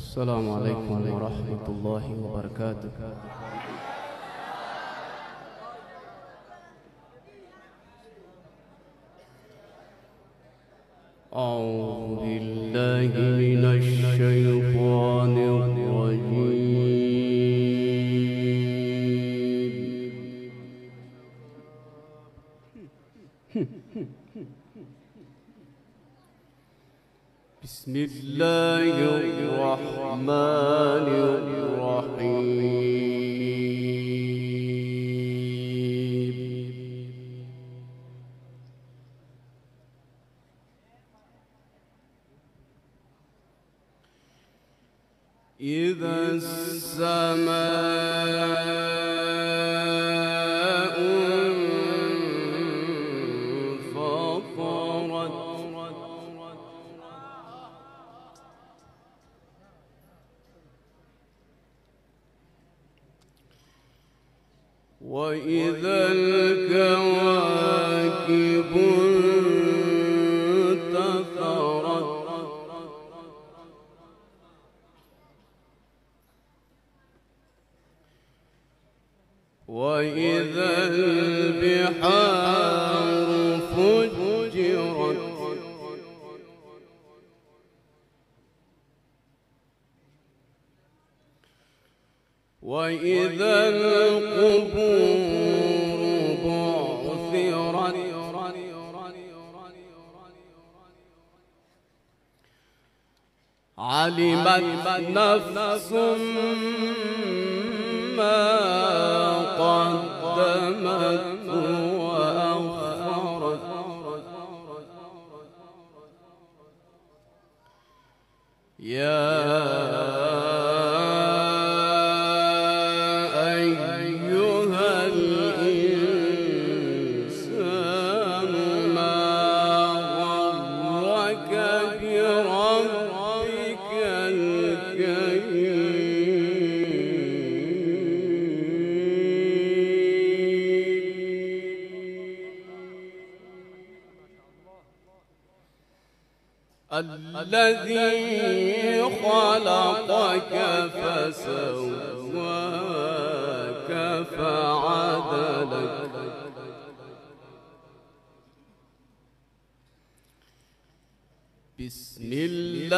السلام عليكم ورحمة الله وبركاته. أعوذ وإذا البحار بسم الله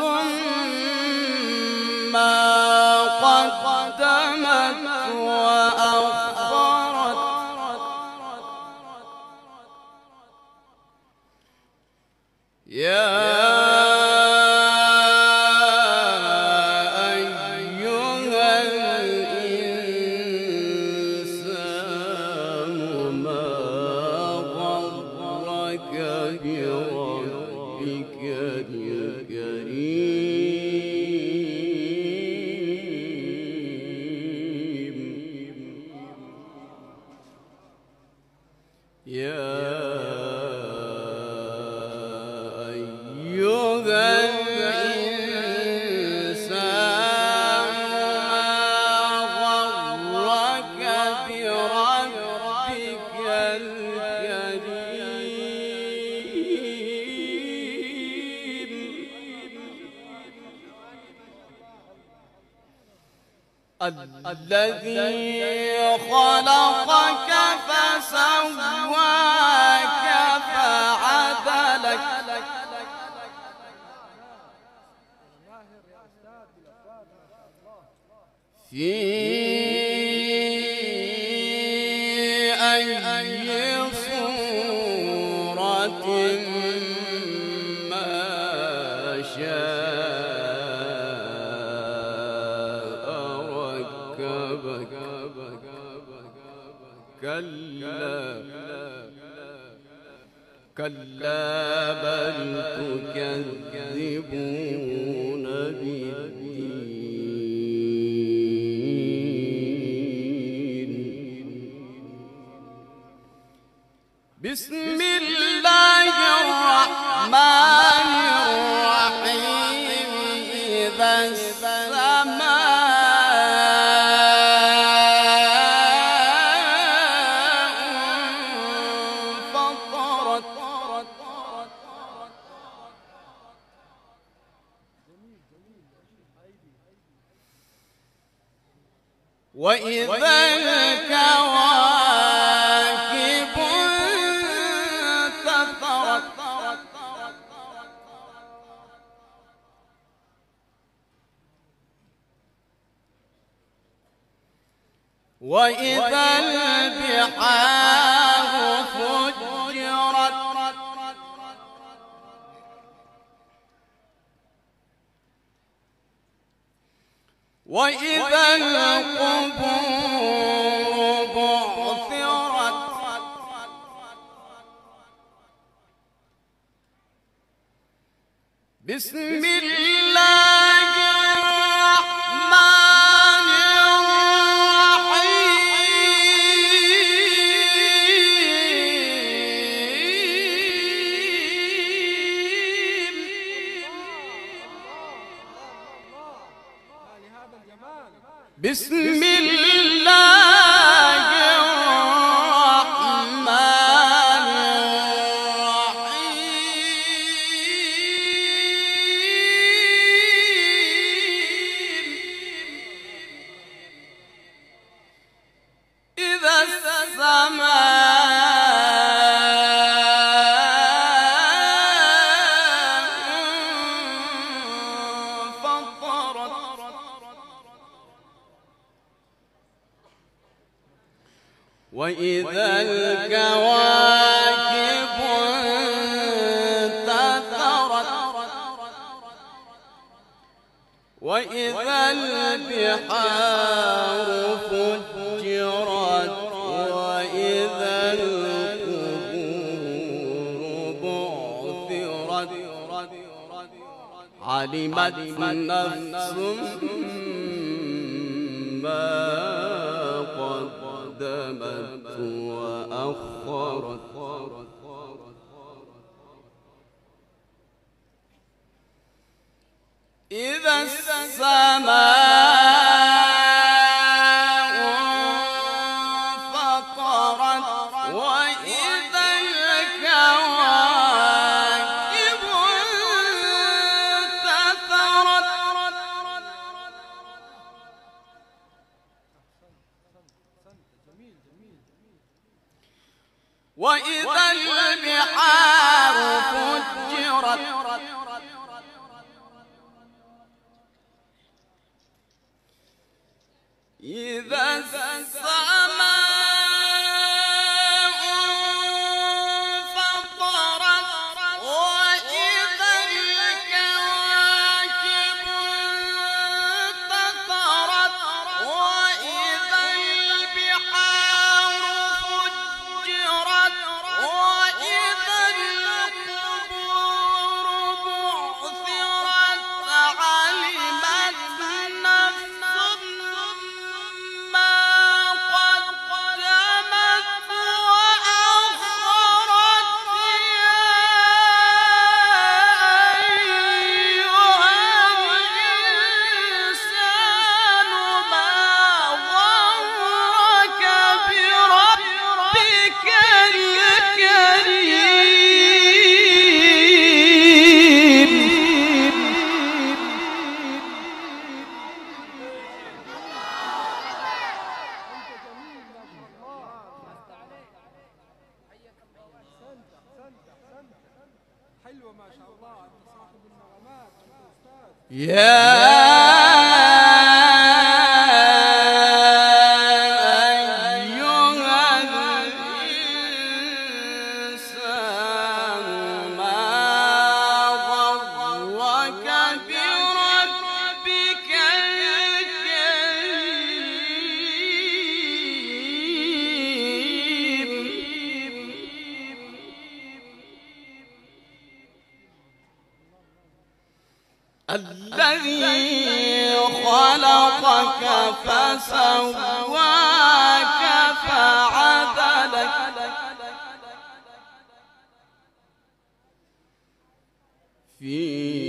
ثم قدمت وأخرت يا صورة ما شاء كلا كلا بل تكذبون بسم الله الرحمن وإذا القبور بسم الله. وإذا البحار فجرت وإذا القبور بعثرت علمت نفس ما قدمت وأخرت. إذا السماء إذا السماء الذي خلقك فسواك فعدلك. في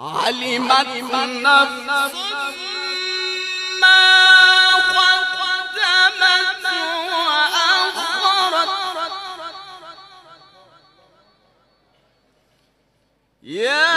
علمت نفس ما قدمت وأخرت. يا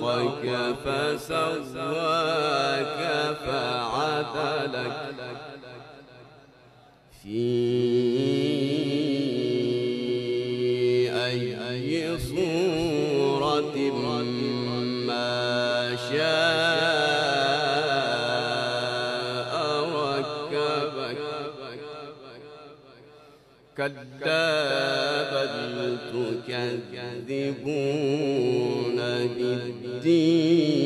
خلقك فسواك فعدلك. في أي صورة ما شاء ركبك. كذابا تكذبون الدين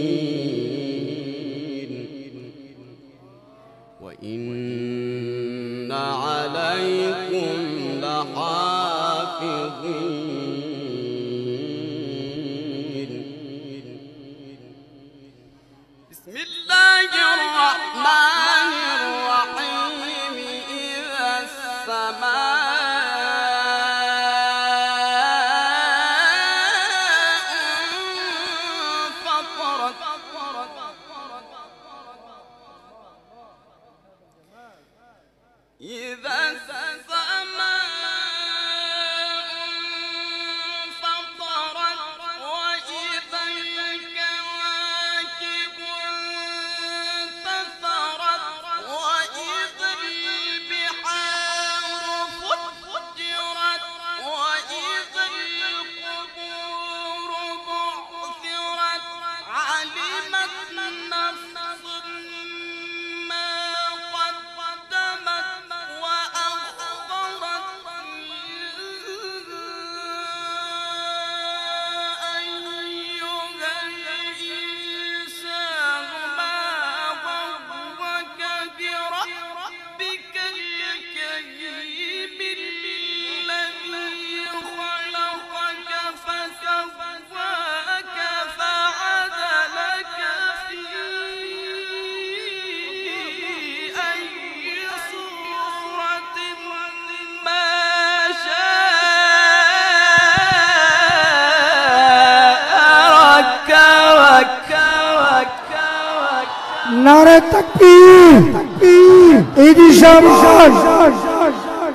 تکبیر۔ تکبیر عیدی شام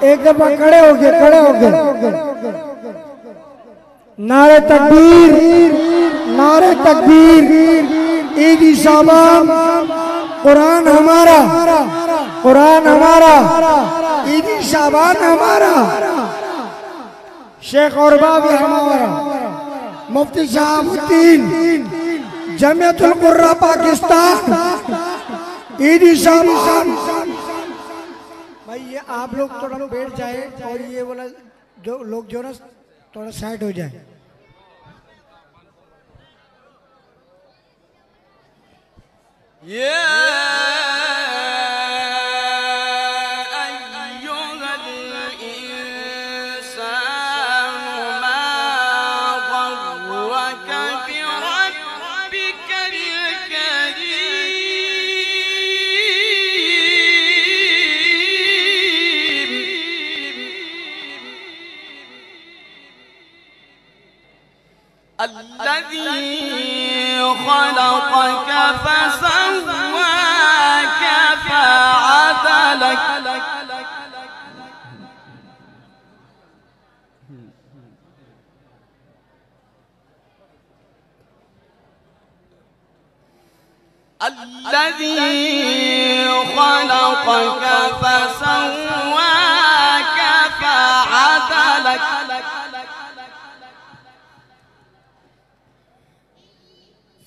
ایک دفعہ کھڑے ہو گئے، کھڑے ہو گئے۔ نعرے تکبیر نعرے تکبیر۔ عیدی شابان قرآن ہمارا قرآن ہمارا۔ عیدی شابان ہمارا۔ شیخ اور بابی ہمارا۔ مفتی شاہ الدین۔ جمعیت القراء پاکستان۔ عیدی شعبان بھائی یہ آپ لوگ تھوڑا بیٹھ جائے اور یہ بولا جو لوگ جو نا تھوڑا سائڈ ہو جائے یہ الذي خلقك فسواك فعدلك.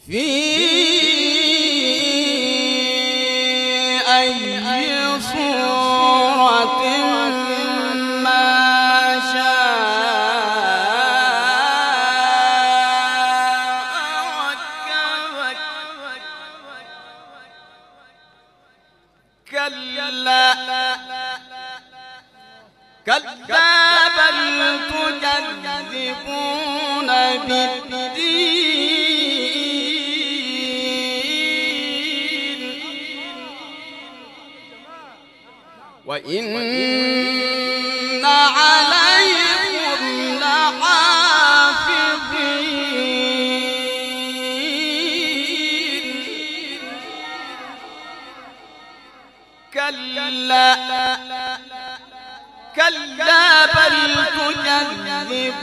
في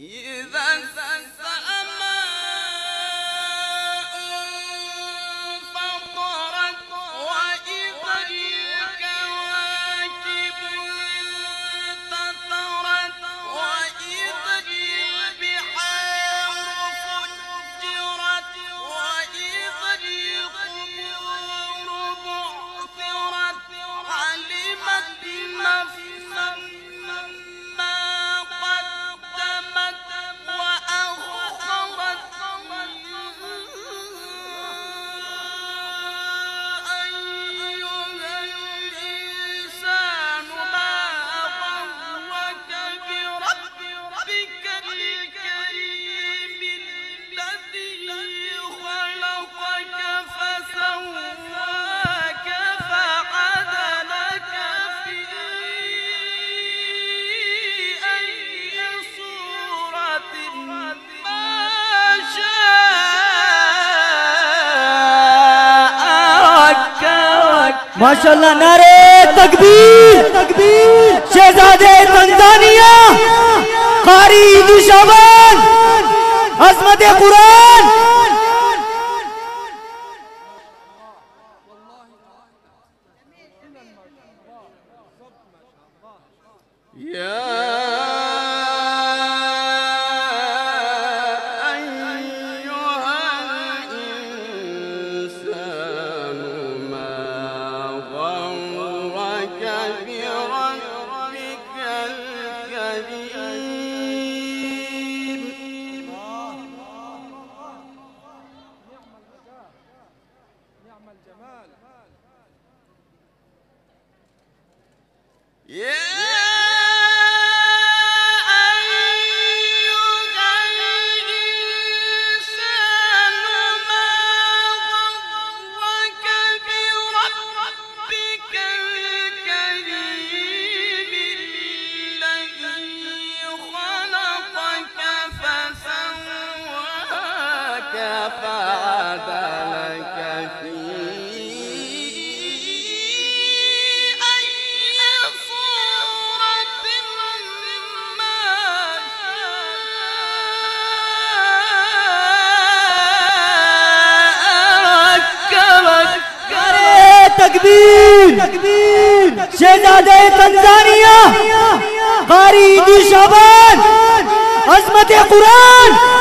إذا ماشاءاللہ نعرے تکبیر شہزادے تنزانیہ قاری عیدی عظمت قرآن تقدیر! شہزادہ تنزانیہ قاری شابان عظمت قرآن!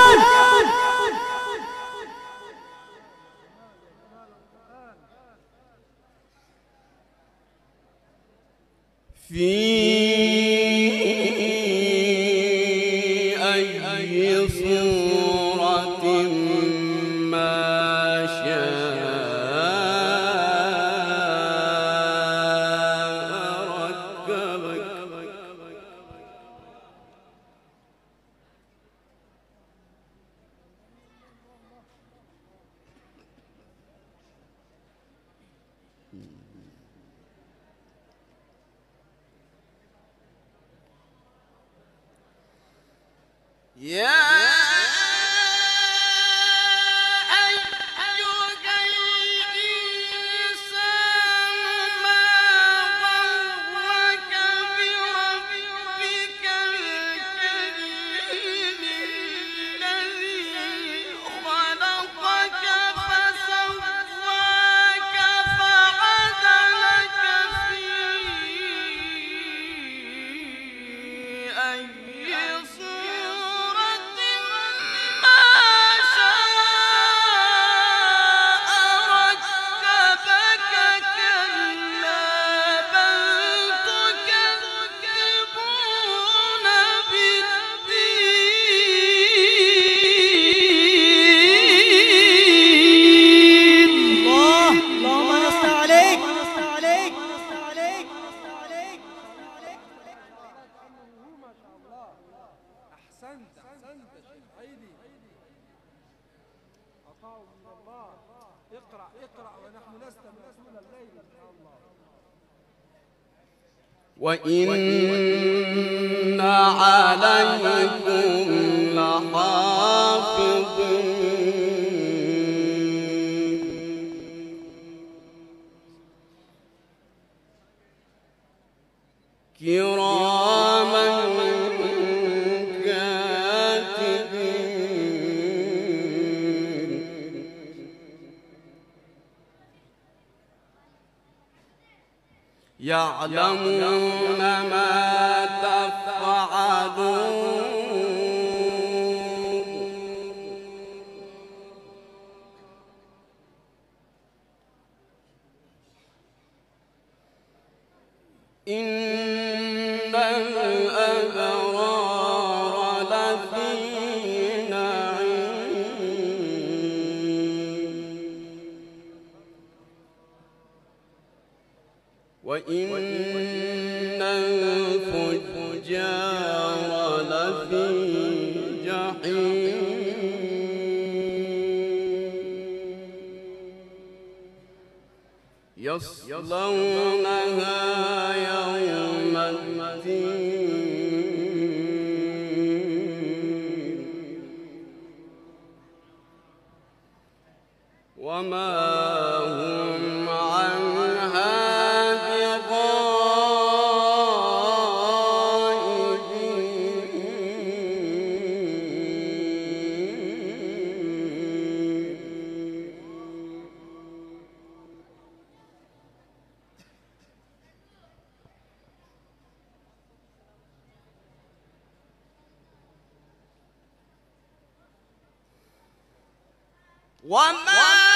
يعلمون ما تفعلون. وما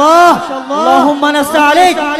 الله. اللهم نست عليك. أنت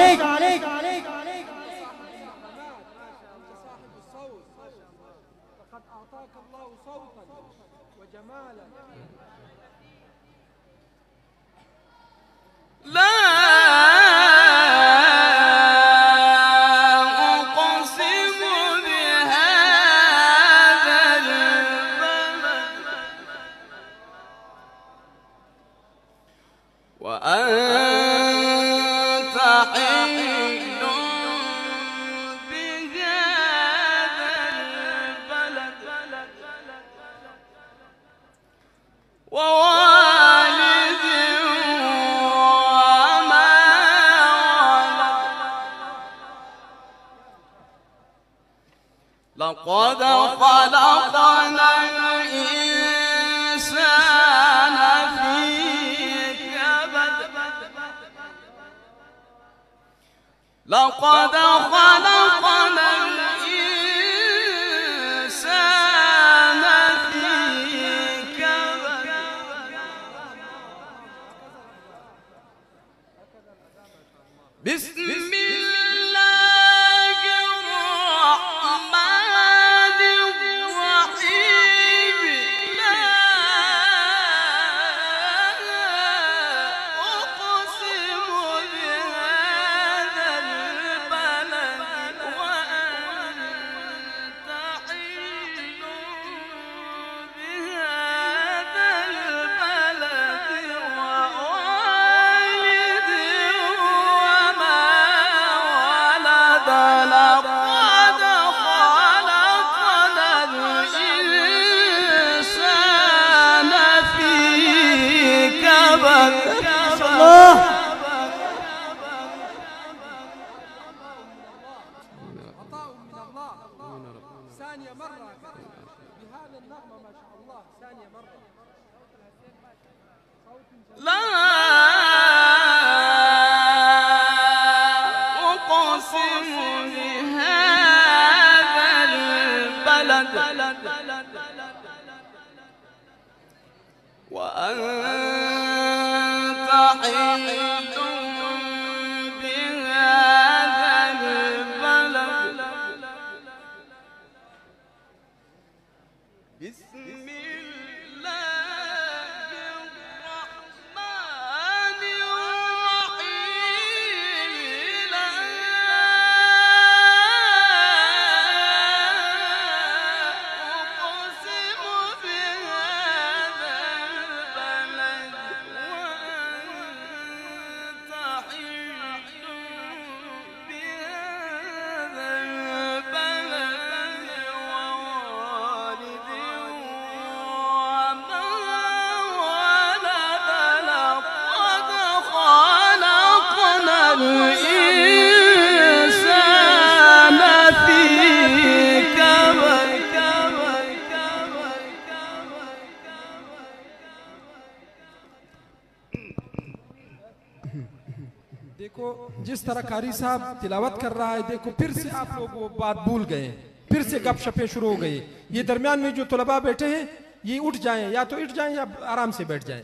طرح قاری صاحب تلاوت کر رہا ہے۔ دیکھو، پھر سے آپ لوگ وہ بات بھول گئے۔ ہیں پھر سے گپ شپیں شروع ہو گئی۔ یہ درمیان میں جو طلبہ بیٹھے ہیں، یہ اٹھ جائیں، یا تو اٹھ جائیں یا آرام سے بیٹھ جائیں۔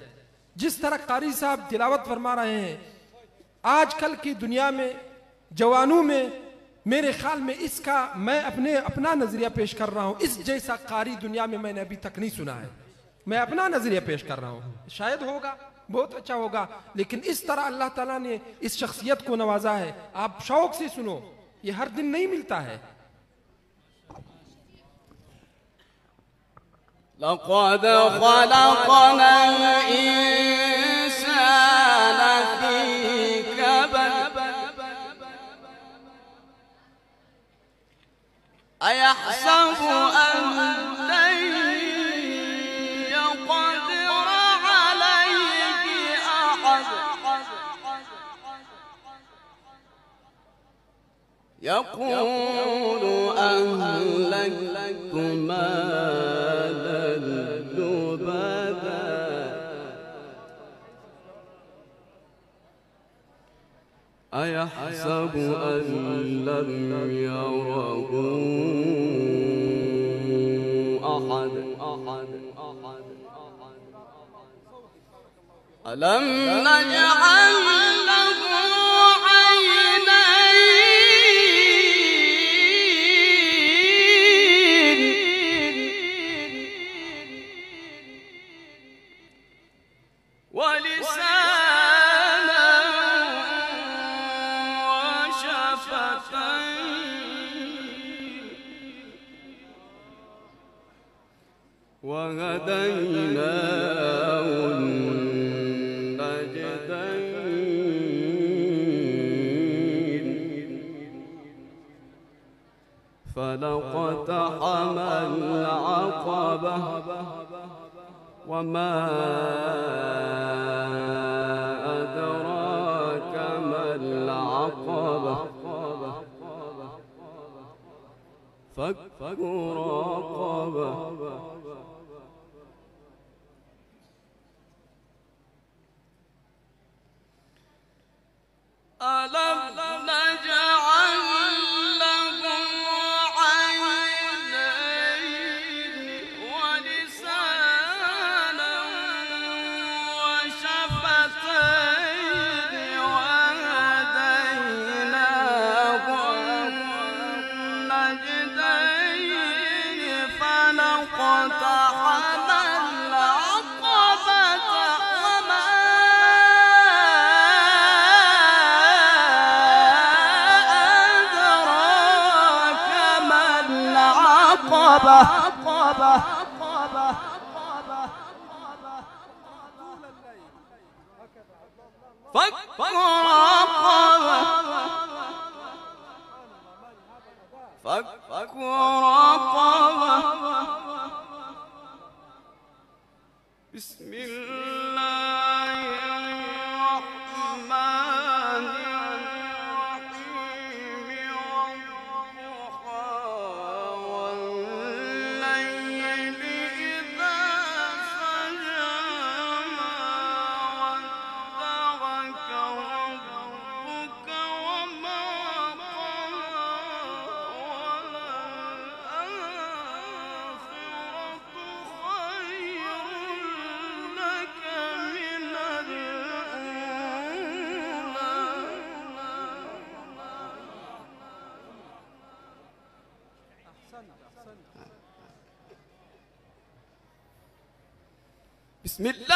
جس طرح قاری صاحب تلاوت فرما رہے ہیں، آج کل کی دنیا میں، جوانوں میں، میرے خیال میں اس کا میں اپنے، اپنا نظریہ پیش کر رہا ہوں۔ اس جیسا قاری دنیا میں میں نے ابھی تک نہیں سنا ہے۔ میں اپنا نظریہ پیش کر رہا ہوں۔ شاید ہوگا۔ بہت اچھا ہوگا۔ لیکن اس طرح اللہ تعالیٰ نے اس شخصیت کو نوازا ہے۔ آپ شوق سے سنو، یہ ہر دن نہیں ملتا ہے۔ لقد خلقنا الانسان في كبد ايحسب ان يقول أهلكت مالا لبدا أيحسب أن لم يره أحد؟ ألم نجعل فلقتحم العقبة وما أدراك ما العقبة فك رقبة فك بسم الله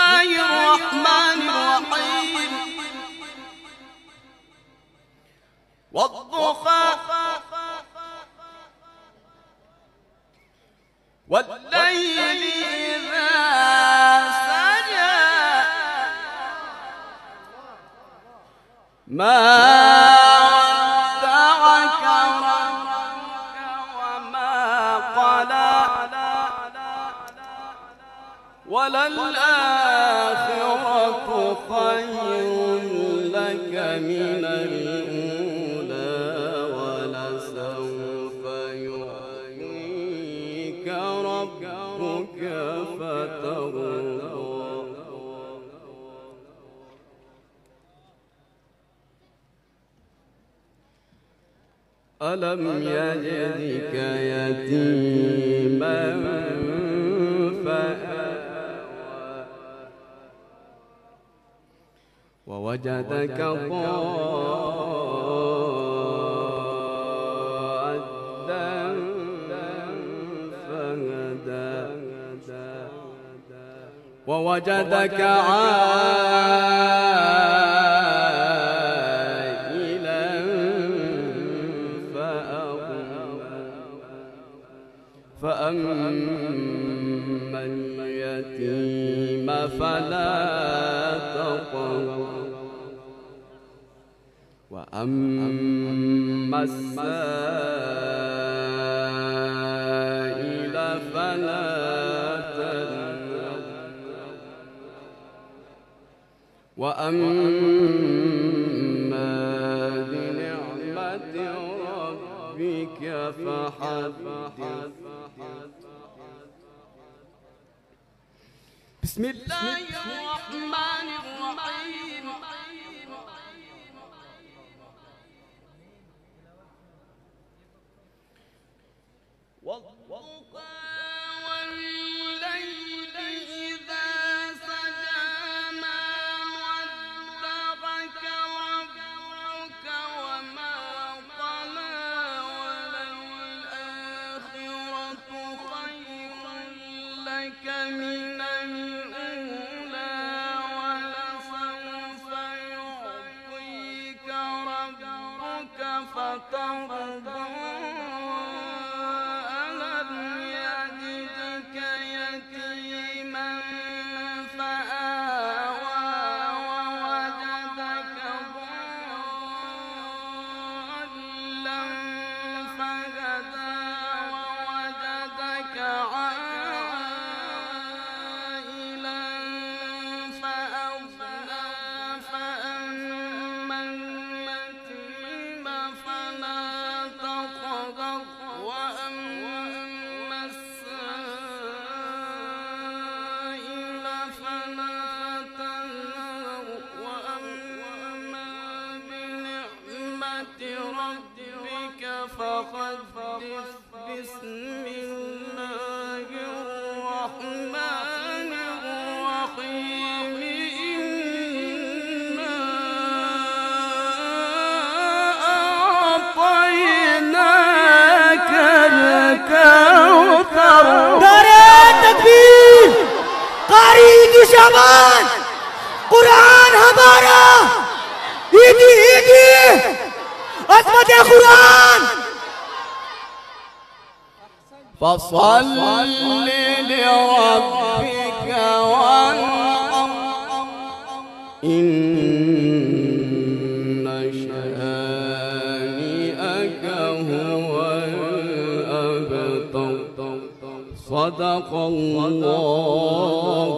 وللآخرة خير لك من الأولى ولسوف يحييك ربك فترضى. ألم يجدك يتيما ووجدك ضالا فهدى. ووجدك عائلا وأما السائل فلا تنهر وأما بنعمة ربك فحدث. بسم الله الرحمن الرحيم. مسلمان قرآن ہمارا عیدی عیدی عظمت قرآن. فصل لربك وانقر إن شانئك هو الأبتر. صدق الله